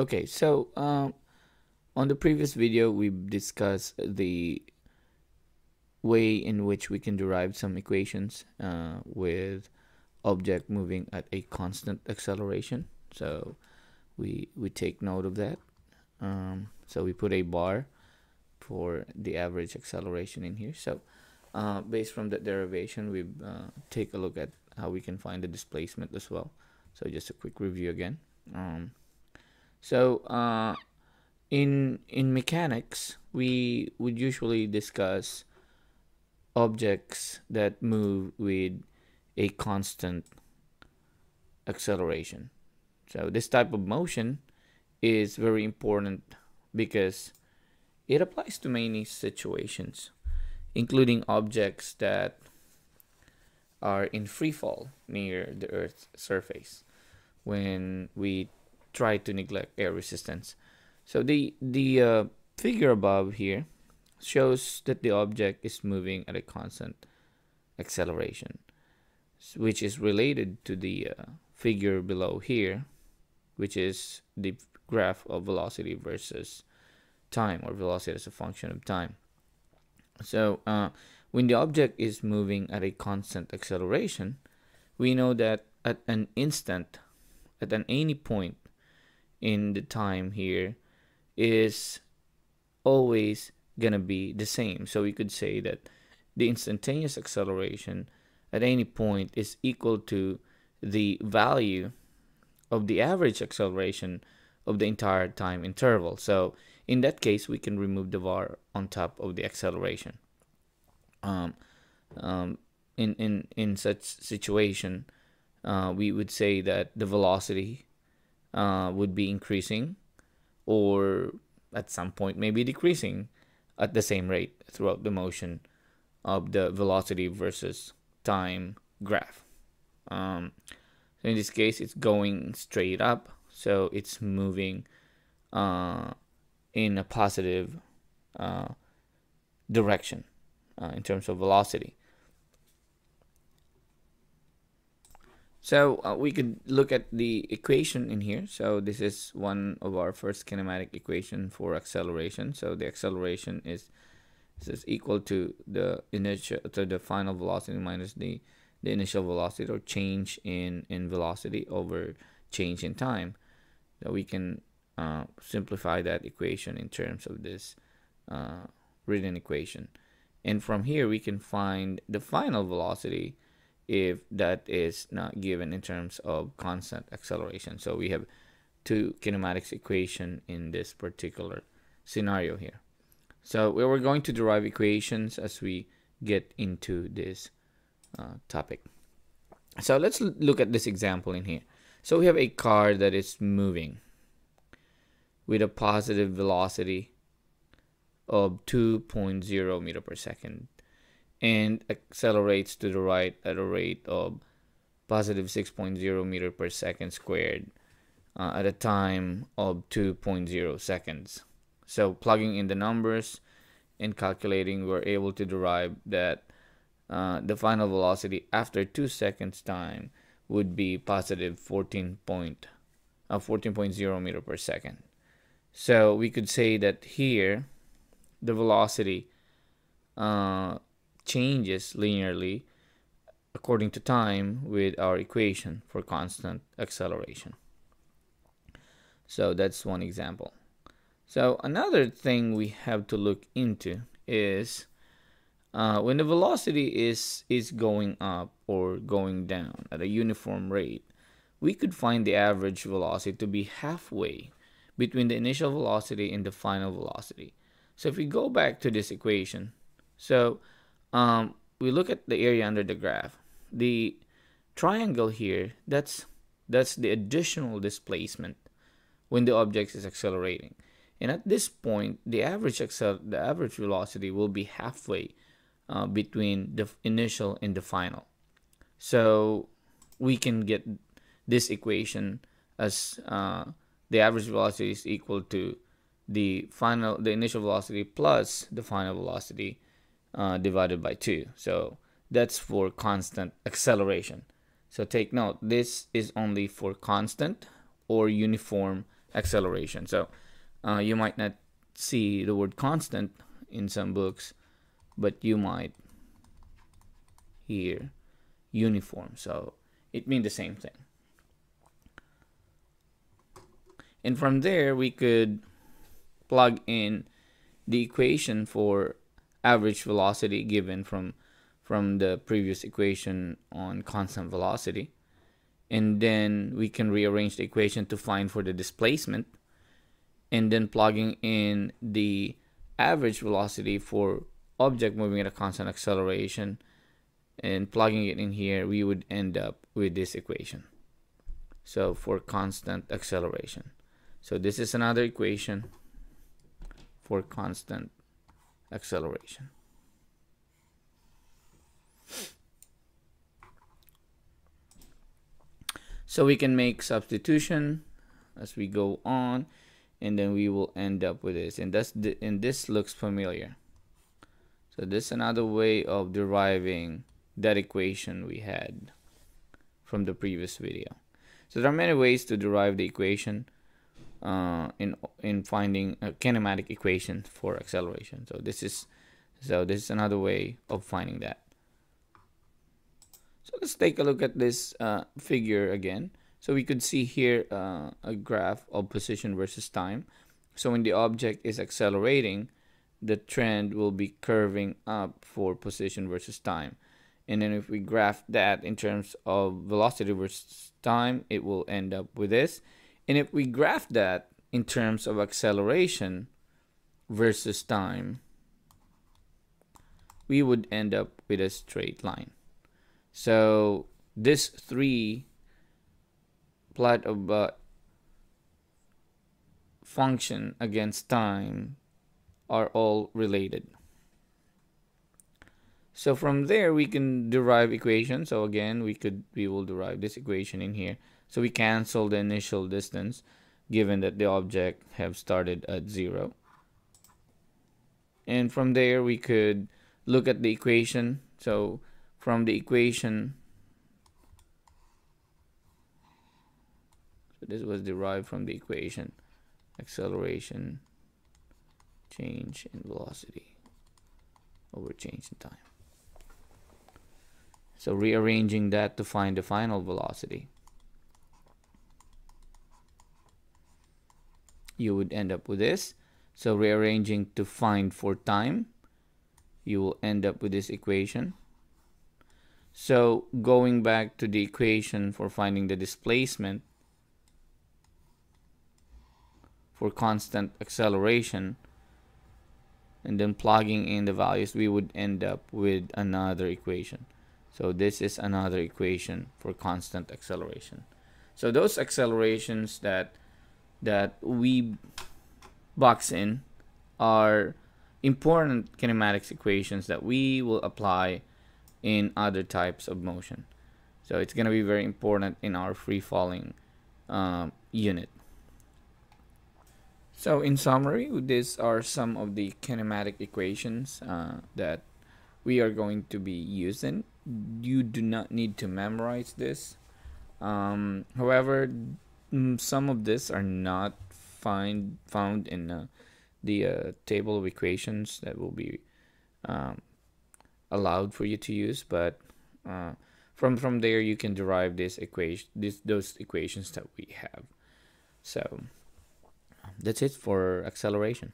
Okay, so um, on the previous video, we discussed the way in which we can derive some equations uh, with object moving at a constant acceleration. So we we take note of that. Um, so we put a bar for the average acceleration in here. So uh, based from that derivation, we uh, take a look at how we can find the displacement as well. So just a quick review again. Um, so uh, in in mechanics, we would usually discuss objects that move with a constant acceleration. So this type of motion is very important because it applies to many situations, including objects that are in free fall near the Earth's surface when we try to neglect air resistance. So the the uh, figure above here shows that the object is moving at a constant acceleration, which is related to the uh, figure below here, which is the graph of velocity versus time, or velocity as a function of time. So uh, when the object is moving at a constant acceleration, we know that at an instant, at an any point in the time here, is always going to be the same. So we could say that the instantaneous acceleration at any point is equal to the value of the average acceleration of the entire time interval. So in that case, we can remove the bar on top of the acceleration. Um, um, in, in, in such situation, uh, we would say that the velocity uh, would be increasing or at some point maybe decreasing at the same rate throughout the motion of the velocity versus time graph. Um, in this case, it's going straight up, so it's moving uh, in a positive uh, direction uh, in terms of velocity. So uh, we could look at the equation in here. So this is one of our first kinematic equation for acceleration. So the acceleration is this is equal to the initial to the final velocity minus the the initial velocity or change in in velocity over change in time. So we can uh, simplify that equation in terms of this uh, written equation. And from here we can find the final velocity if that is not given in terms of constant acceleration. So we have two kinematics equation in this particular scenario here. So we are going to derive equations as we get into this uh, topic. So let's look at this example in here. So we have a car that is moving with a positive velocity of 2.0 meter per second and accelerates to the right at a rate of positive 6.0 meter per second squared uh, at a time of 2.0 seconds. So plugging in the numbers and calculating, we're able to derive that uh, the final velocity after 2 seconds time would be positive 14 point, uh, 14.0 meter per second. So we could say that here the velocity uh, changes linearly according to time with our equation for constant acceleration. So that's one example. So another thing we have to look into is uh, when the velocity is is going up or going down at a uniform rate, we could find the average velocity to be halfway between the initial velocity and the final velocity. So if we go back to this equation, so um, we look at the area under the graph. The triangle here, that's that's the additional displacement when the object is accelerating. And at this point, the average the average velocity will be halfway uh, between the initial and the final. So we can get this equation as uh, the average velocity is equal to the final the initial velocity plus the final velocity uh, divided by 2. So that's for constant acceleration. So take note, this is only for constant or uniform acceleration. So uh, you might not see the word constant in some books, but you might hear uniform. So it means the same thing. And from there, we could plug in the equation for average velocity given from from the previous equation on constant velocity. And then we can rearrange the equation to find for the displacement and then plugging in the average velocity for object moving at a constant acceleration and plugging it in here we would end up with this equation. So for constant acceleration. So this is another equation for constant acceleration. So we can make substitution as we go on and then we will end up with this. And that's the, and this looks familiar. So this is another way of deriving that equation we had from the previous video. So there are many ways to derive the equation uh, in in finding a kinematic equation for acceleration so this is so this is another way of finding that so let's take a look at this uh, figure again. So we could see here uh, a graph of position versus time. So when the object is accelerating, the trend will be curving up for position versus time. And then if we graph that in terms of velocity versus time, it will end up with this. And if we graph that in terms of acceleration versus time, we would end up with a straight line. So this three plot of uh, function against time are all related. So from there we can derive equation. So again we could we will derive this equation in here. So we cancel the initial distance given that the object have started at zero. And from there we could look at the equation. So from the equation so this was derived from the equation acceleration change in velocity over change in time so rearranging that to find the final velocity you would end up with this so rearranging to find for time you will end up with this equation so going back to the equation for finding the displacement for constant acceleration and then plugging in the values we would end up with another equation. So this is another equation for constant acceleration. So those accelerations that that we box in are important kinematics equations that we will apply in other types of motion. So it's going to be very important in our free falling um, unit. So in summary, these are some of the kinematic equations uh, that we are going to be using. You do not need to memorize this. Um, however, some of this are not find found in uh, the uh, table of equations that will be um, allowed for you to use but uh, from from there you can derive this equation this those equations that we have. So that's it for acceleration